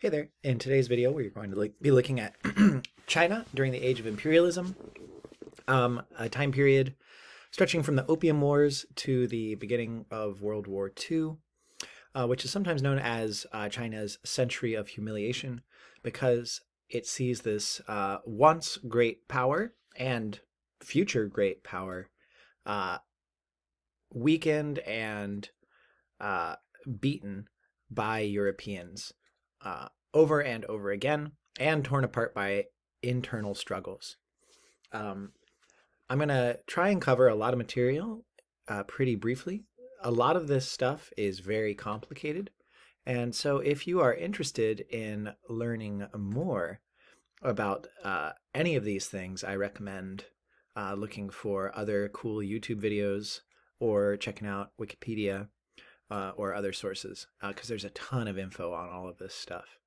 Hey there. In today's video, we're going to be looking at China during the Age of Imperialism, um, a time period stretching from the Opium Wars to the beginning of World War II, uh, which is sometimes known as uh, China's Century of Humiliation because it sees this uh, once great power and future great power uh, weakened and uh, beaten by Europeans uh, over and over again and torn apart by internal struggles. Um, I'm going to try and cover a lot of material uh, pretty briefly. A lot of this stuff is very complicated. And so if you are interested in learning more about uh, any of these things, I recommend uh, looking for other cool YouTube videos or checking out Wikipedia uh, or other sources because uh, there's a ton of info on all of this stuff.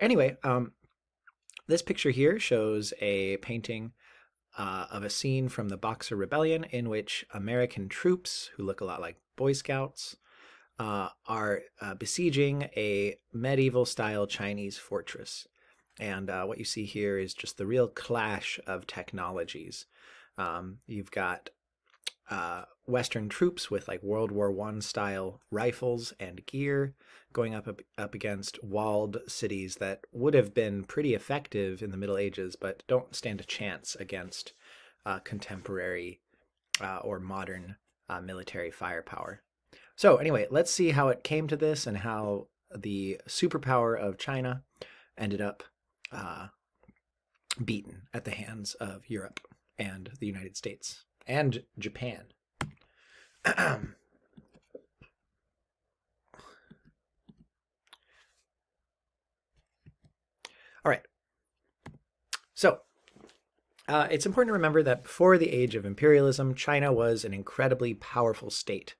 Anyway, um, this picture here shows a painting uh, of a scene from the Boxer Rebellion in which American troops, who look a lot like Boy Scouts, uh, are uh, besieging a medieval style Chinese fortress. And uh, what you see here is just the real clash of technologies. Um, you've got uh, Western troops with like World War One style rifles and gear going up up against walled cities that would have been pretty effective in the Middle Ages, but don't stand a chance against uh, contemporary uh, or modern uh, military firepower. So anyway, let's see how it came to this and how the superpower of China ended up uh, beaten at the hands of Europe and the United States and Japan. All right. So, uh, it's important to remember that before the age of imperialism, China was an incredibly powerful state.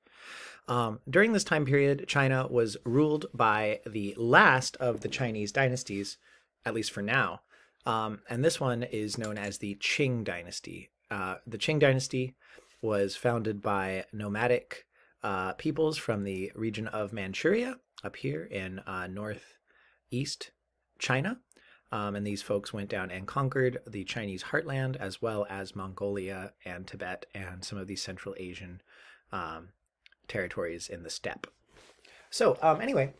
Um, during this time period, China was ruled by the last of the Chinese dynasties, at least for now. Um, and this one is known as the Qing dynasty. Uh, the Qing dynasty was founded by nomadic uh, peoples from the region of Manchuria up here in uh, northeast China. Um, and these folks went down and conquered the Chinese heartland as well as Mongolia and Tibet and some of these Central Asian um, territories in the steppe. So, um, anyway,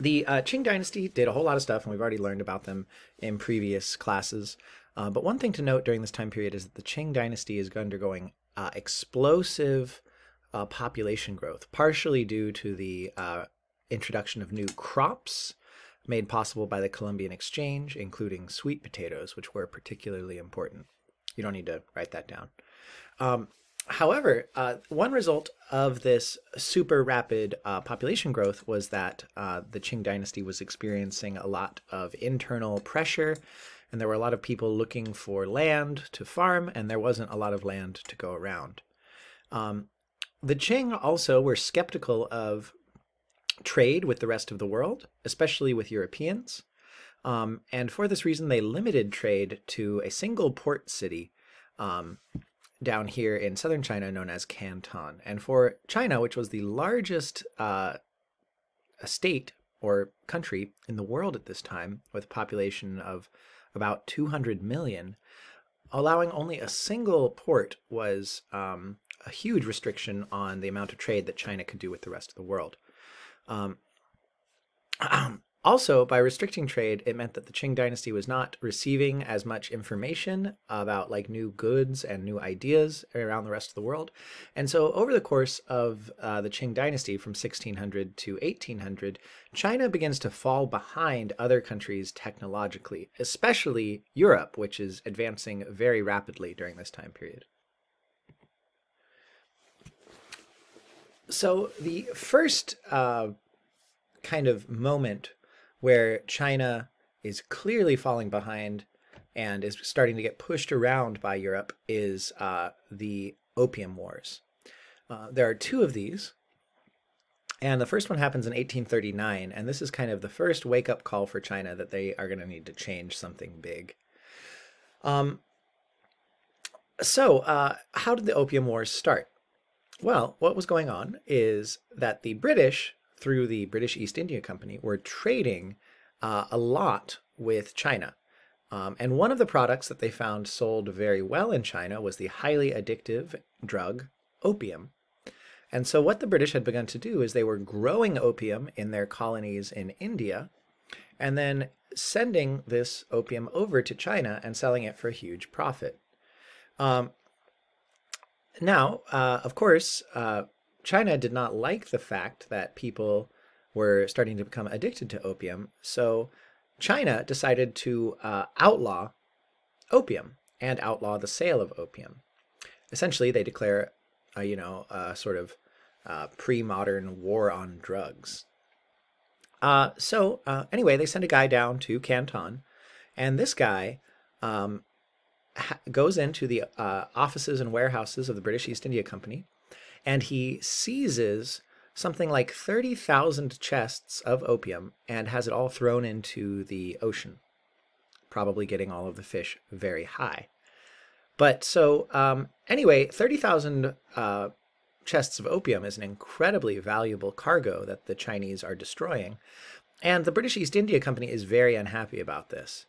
the uh, Qing dynasty did a whole lot of stuff, and we've already learned about them in previous classes. Uh, but one thing to note during this time period is that the Qing dynasty is undergoing uh, explosive uh, population growth, partially due to the uh, introduction of new crops made possible by the Columbian Exchange, including sweet potatoes, which were particularly important. You don't need to write that down. Um, however, uh, one result of this super rapid uh, population growth was that the Qing dynasty was experiencing a lot of internal pressure and there were a lot of people looking for land to farm, and there wasn't a lot of land to go around. Um, the Qing also were skeptical of trade with the rest of the world, especially with Europeans. Um, and for this reason, they limited trade to a single port city um, down here in southern China known as Canton. And for China, which was the largest uh, state or country in the world at this time, with a population of about 200 million, allowing only a single port was um, a huge restriction on the amount of trade that China could do with the rest of the world. Um, Also, by restricting trade, it meant that the Qing dynasty was not receiving as much information about like new goods and new ideas around the rest of the world. And so, over the course of uh, the Qing dynasty from 1600 to 1800, China begins to fall behind other countries technologically, especially Europe, which is advancing very rapidly during this time period. So, the first uh, kind of moment where China is clearly falling behind and is starting to get pushed around by Europe is uh, the Opium Wars. Uh, there are two of these, and the first one happens in 1839, and this is kind of the first wake up call for China that they are going to need to change something big. Um, so, uh, how did the Opium Wars start? Well, what was going on is that the British through the British East India Company were trading uh, a lot with China. Um, and one of the products that they found sold very well in China was the highly addictive drug opium. And so, what the British had begun to do is they were growing opium in their colonies in India and then sending this opium over to China and selling it for a huge profit. Um, now, uh, of course, uh, China did not like the fact that people were starting to become addicted to opium. So China decided to uh, outlaw opium and outlaw the sale of opium. Essentially, they declare, uh, you know, a sort of uh, pre-modern war on drugs. Uh, so uh, anyway, they send a guy down to Canton, and this guy um, goes into the offices and warehouses of the British East India Company, and he seizes something like 30,000 chests of opium and has it all thrown into the ocean, probably getting all of the fish very high. But so, um, anyway, 30,000 uh, chests of opium is an incredibly valuable cargo that the Chinese are destroying. And the British East India Company is very unhappy about this.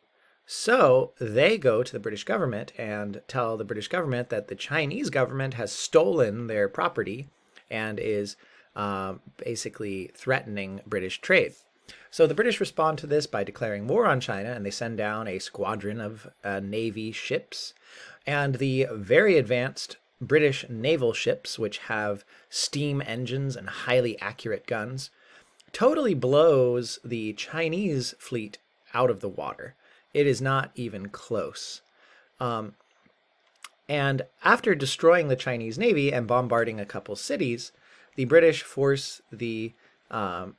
So they go to the British government and tell the British government that the Chinese government has stolen their property and is uh, basically threatening British trade. So the British respond to this by declaring war on China, and they send down a squadron of uh, Navy ships. And the very advanced British naval ships, which have steam engines and highly accurate guns, totally blows the Chinese fleet out of the water. It is not even close. Um, and after destroying the Chinese Navy and bombarding a couple cities, the British force the um,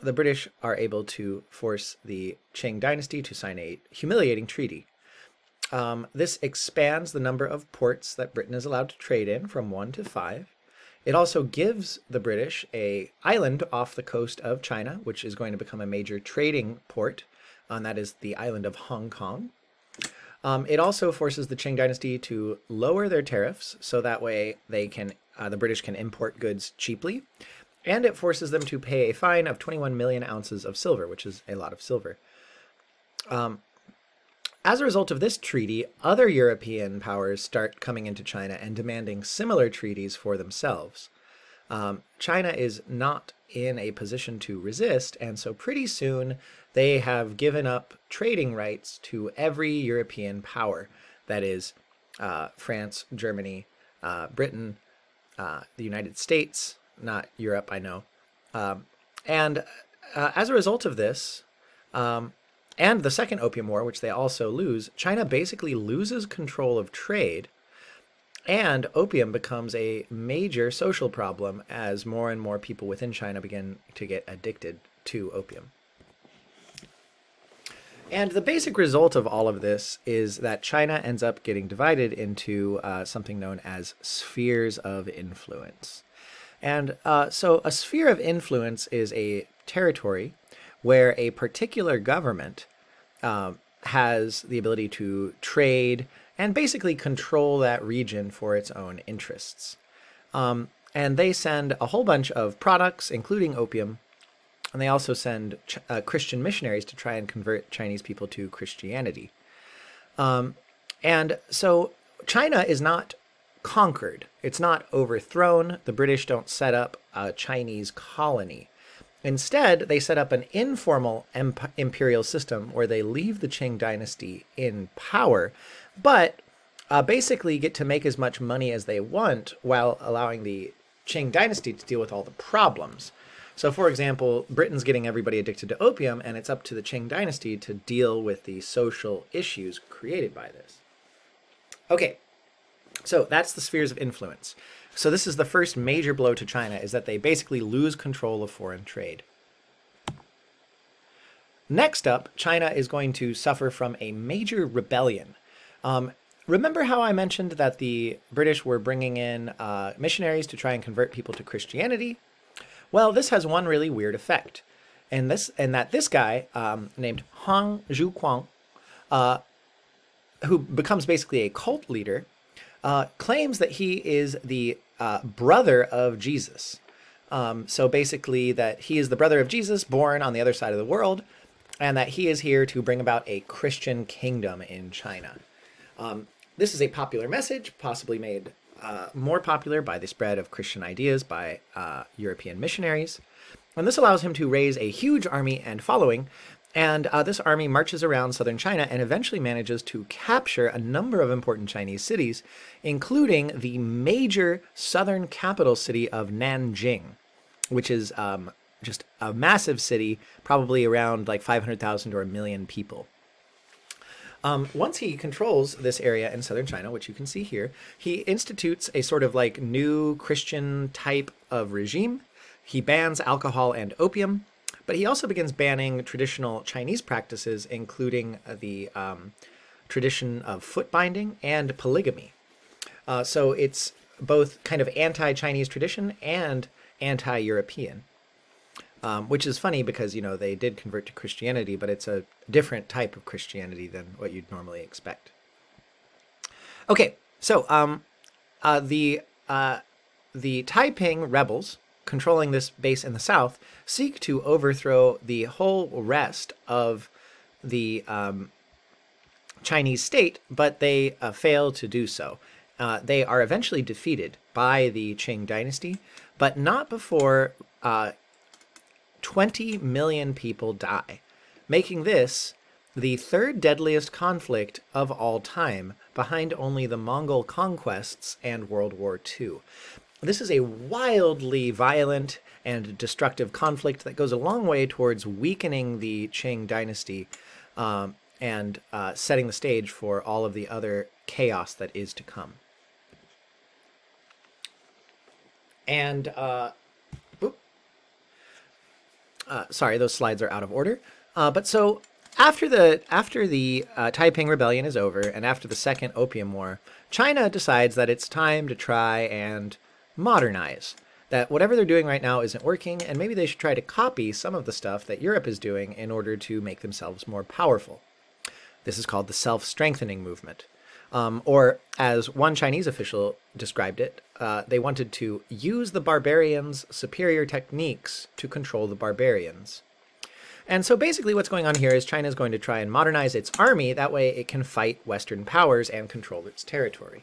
the British are able to force the Qing dynasty to sign a humiliating treaty. Um, this expands the number of ports that Britain is allowed to trade in from one to five. It also gives the British a island off the coast of China, which is going to become a major trading port and that is the island of Hong Kong. Um, it also forces the Qing dynasty to lower their tariffs so that way they can uh, the British can import goods cheaply, and it forces them to pay a fine of 21 million ounces of silver, which is a lot of silver. Um, as a result of this treaty, other European powers start coming into China and demanding similar treaties for themselves. Um, China is not in a position to resist, and so pretty soon they have given up trading rights to every European power that is, uh, France, Germany, uh, Britain, uh, the United States, not Europe, I know. Um, and uh, as a result of this, um, and the Second Opium War, which they also lose, China basically loses control of trade. And opium becomes a major social problem as more and more people within China begin to get addicted to opium. And the basic result of all of this is that China ends up getting divided into uh, something known as spheres of influence. And uh, so a sphere of influence is a territory where a particular government um, has the ability to trade and basically control that region for its own interests. Um, and they send a whole bunch of products, including opium, and they also send uh, Christian missionaries to try and convert Chinese people to Christianity. Um, and so China is not conquered, it's not overthrown. The British don't set up a Chinese colony. Instead, they set up an informal imperial system where they leave the Qing dynasty in power, but uh, basically get to make as much money as they want while allowing the Qing dynasty to deal with all the problems. So, for example, Britain's getting everybody addicted to opium, and it's up to the Qing dynasty to deal with the social issues created by this. Okay, so that's the spheres of influence. So this is the first major blow to China, is that they basically lose control of foreign trade. Next up, China is going to suffer from a major rebellion. Um, remember how I mentioned that the British were bringing in uh, missionaries to try and convert people to Christianity? Well, this has one really weird effect, and this and that this guy um, named Hong Xiuquan, uh, who becomes basically a cult leader, uh, claims that he is the uh, brother of Jesus. Um, so basically, that he is the brother of Jesus, born on the other side of the world, and that he is here to bring about a Christian kingdom in China. Um, this is a popular message, possibly made uh, more popular by the spread of Christian ideas by uh, European missionaries. And this allows him to raise a huge army and following. And uh, this army marches around southern China and eventually manages to capture a number of important Chinese cities, including the major southern capital city of Nanjing, which is um, just a massive city, probably around like 500,000 or a million people. Um, once he controls this area in southern China, which you can see here, he institutes a sort of like new Christian type of regime. He bans alcohol and opium, but he also begins banning traditional Chinese practices, including the um, tradition of foot binding and polygamy. Uh, so it's both kind of anti Chinese tradition and anti European um, which is funny because you know they did convert to Christianity, but it's a different type of Christianity than what you'd normally expect. Okay, so um, uh, the uh, the Taiping rebels controlling this base in the south seek to overthrow the whole rest of the um, Chinese state, but they uh, fail to do so. Uh, they are eventually defeated by the Qing dynasty, but not before uh, 20 million people die, making this the third deadliest conflict of all time, behind only the Mongol conquests and World War II. This is a wildly violent and destructive conflict that goes a long way towards weakening the Qing dynasty um, and uh, setting the stage for all of the other chaos that is to come. And uh, uh, sorry, those slides are out of order. Uh, but so after the after the uh, Taiping Rebellion is over, and after the Second Opium War, China decides that it's time to try and modernize. That whatever they're doing right now isn't working, and maybe they should try to copy some of the stuff that Europe is doing in order to make themselves more powerful. This is called the self-strengthening movement. Um, or, as one Chinese official described it, uh, they wanted to use the barbarians' superior techniques to control the barbarians. And so basically what's going on here is China is going to try and modernize its army. That way it can fight Western powers and control its territory.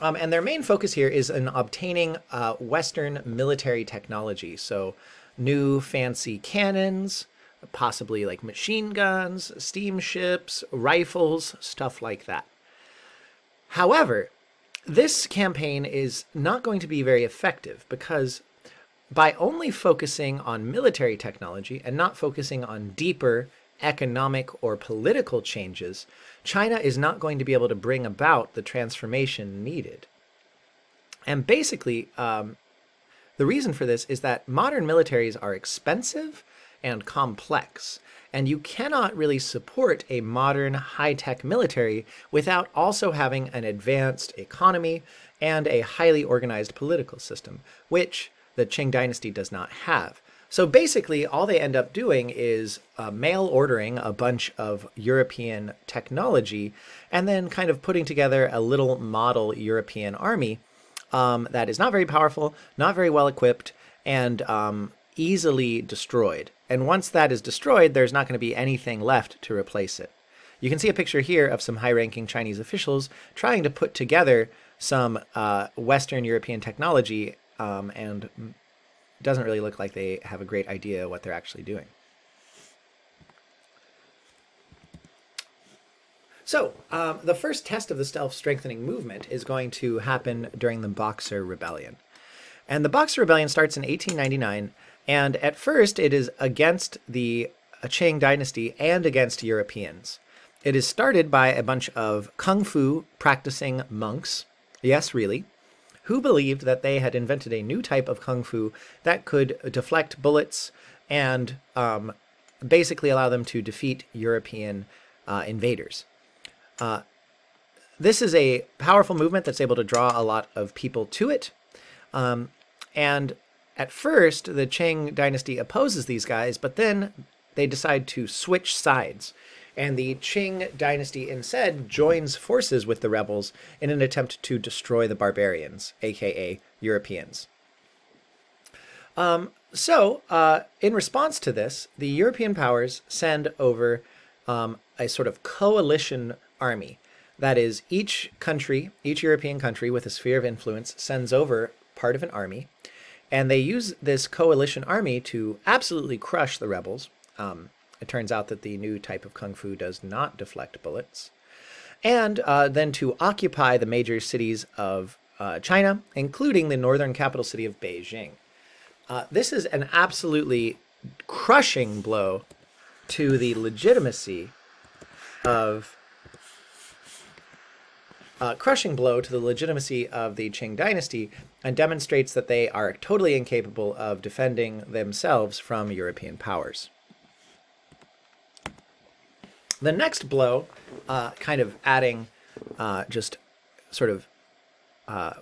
Um, and their main focus here is in obtaining uh, Western military technology. So new fancy cannons, possibly like machine guns, steamships, rifles, stuff like that. However, this campaign is not going to be very effective because by only focusing on military technology and not focusing on deeper economic or political changes, China is not going to be able to bring about the transformation needed. And basically, um, the reason for this is that modern militaries are expensive and complex. And you cannot really support a modern high tech military without also having an advanced economy and a highly organized political system, which the Qing dynasty does not have. So basically, all they end up doing is uh, mail ordering a bunch of European technology and then kind of putting together a little model European army um, that is not very powerful, not very well equipped, and um, easily destroyed. And once that is destroyed, there's not going to be anything left to replace it. You can see a picture here of some high ranking Chinese officials trying to put together some uh, Western European technology, um, and it doesn't really look like they have a great idea what they're actually doing. So, um, the first test of the self strengthening movement is going to happen during the Boxer Rebellion. And the Boxer Rebellion starts in 1899 and at first, it is against the Qing dynasty and against Europeans. It is started by a bunch of kung fu practicing monks, yes, really, who believed that they had invented a new type of kung fu that could deflect bullets and um, basically allow them to defeat European uh, invaders. Uh, this is a powerful movement that's able to draw a lot of people to it. Um, and at first, the Qing dynasty opposes these guys, but then they decide to switch sides. And the Qing dynasty instead joins forces with the rebels in an attempt to destroy the barbarians, aka Europeans. Um, so, uh, in response to this, the European powers send over um, a sort of coalition army. That is, each country, each European country with a sphere of influence sends over part of an army, and they use this coalition army to absolutely crush the rebels. Um, it turns out that the new type of kung fu does not deflect bullets. And uh, then to occupy the major cities of uh, China, including the northern capital city of Beijing. Uh, this is an absolutely crushing blow to the legitimacy of uh, crushing blow to the legitimacy of the Qing dynasty and demonstrates that they are totally incapable of defending themselves from European powers. The next blow, uh, kind of adding uh, just sort of uh,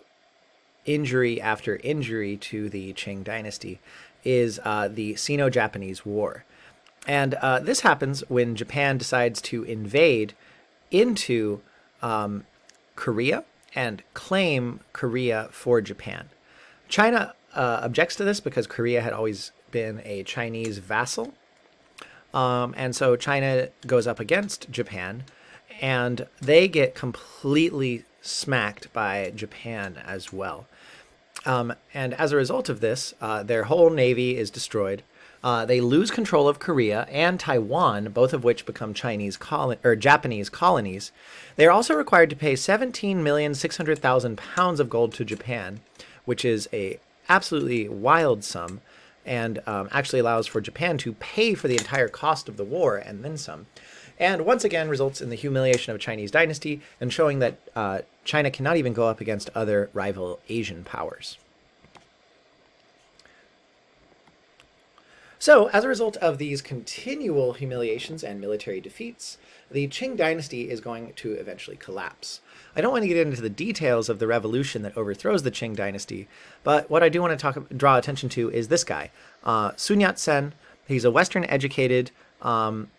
injury after injury to the Qing dynasty, is uh, the Sino Japanese War. And uh, this happens when Japan decides to invade into um, Korea and claim Korea for Japan. China uh, objects to this because Korea had always been a Chinese vassal. Um, and so China goes up against Japan, and they get completely smacked by Japan as well. Um, and as a result of this, uh, their whole navy is destroyed. Uh, they lose control of Korea and Taiwan, both of which become Chinese or Japanese colonies. They are also required to pay 17,600,000 pounds of gold to Japan, which is a absolutely wild sum, and um, actually allows for Japan to pay for the entire cost of the war and then some. And once again, results in the humiliation of a Chinese dynasty and showing that uh, China cannot even go up against other rival Asian powers. So, as a result of these continual humiliations and military defeats, the Qing dynasty is going to eventually collapse. I don't want to get into the details of the revolution that overthrows the Qing dynasty, but what I do want to talk, draw attention to is this guy, uh, Sun Yat-sen. He's a Western-educated um,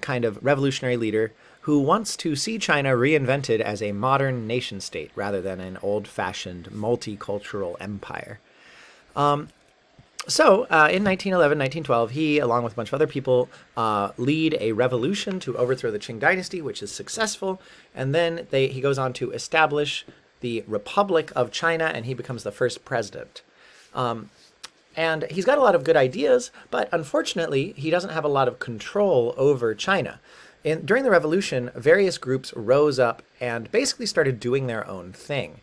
kind of revolutionary leader who wants to see China reinvented as a modern nation state rather than an old-fashioned multicultural empire. Um, so, uh, in 1911, 1912, he, along with a bunch of other people, uh, lead a revolution to overthrow the Qing dynasty, which is successful. And then they, he goes on to establish the Republic of China, and he becomes the first president. Um, and he's got a lot of good ideas, but unfortunately, he doesn't have a lot of control over China. In, during the revolution, various groups rose up and basically started doing their own thing.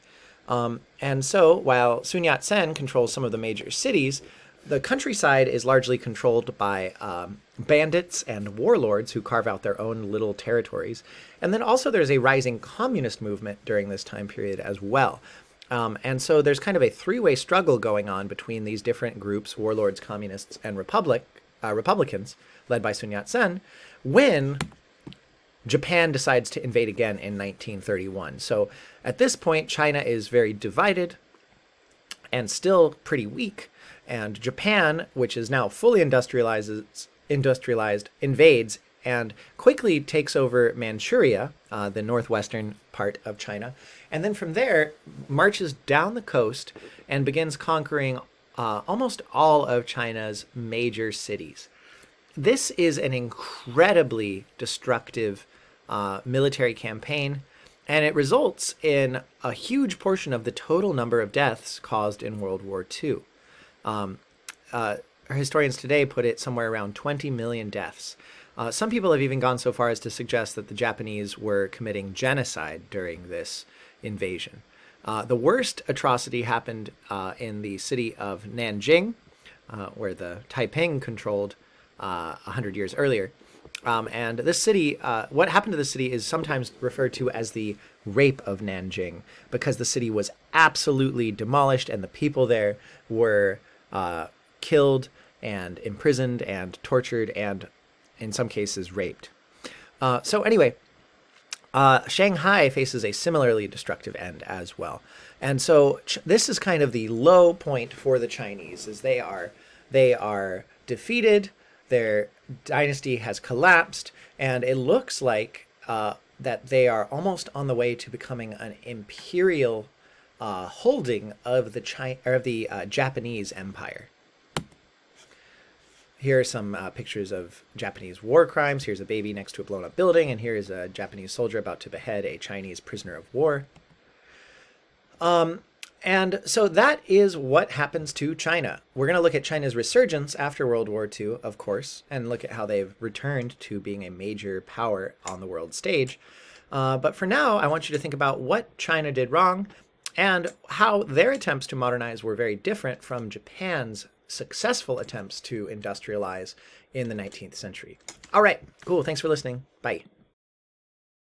Um, and so, while Sun Yat sen controls some of the major cities, the countryside is largely controlled by um, bandits and warlords who carve out their own little territories. And then also there's a rising communist movement during this time period as well. Um, and so there's kind of a three-way struggle going on between these different groups, warlords, communists, and republic, uh, Republicans, led by Sun Yat-sen, when Japan decides to invade again in 1931. So at this point, China is very divided and still pretty weak. And Japan, which is now fully industrialized, industrialized invades and quickly takes over Manchuria, uh, the northwestern part of China, and then from there marches down the coast and begins conquering uh, almost all of China's major cities. This is an incredibly destructive uh, military campaign, and it results in a huge portion of the total number of deaths caused in World War II. Um, uh, historians today put it somewhere around 20 million deaths. Uh, some people have even gone so far as to suggest that the Japanese were committing genocide during this invasion. Uh, the worst atrocity happened uh, in the city of Nanjing, uh, where the Taiping controlled uh, 100 years earlier. Um, and this city, uh, what happened to the city is sometimes referred to as the rape of Nanjing because the city was absolutely demolished and the people there were uh, killed and imprisoned and tortured and in some cases raped. Uh, so anyway, uh, Shanghai faces a similarly destructive end as well. And so ch- this is kind of the low point for the Chinese as they are they are defeated, their dynasty has collapsed, and it looks like uh, that they are almost on the way to becoming an imperial uh, holding of the China or of the uh, Japanese Empire. here are some uh, pictures of Japanese war crimes. Here's a baby next to a blown up building, and here is a Japanese soldier about to behead a Chinese prisoner of war. Um, and so that is what happens to China. We're going to look at China's resurgence after World War II, of course, and look at how they've returned to being a major power on the world stage. Uh, but for now, I want you to think about what China did wrong and how their attempts to modernize were very different from Japan's successful attempts to industrialize in the 19th century. All right, cool. Thanks for listening. Bye.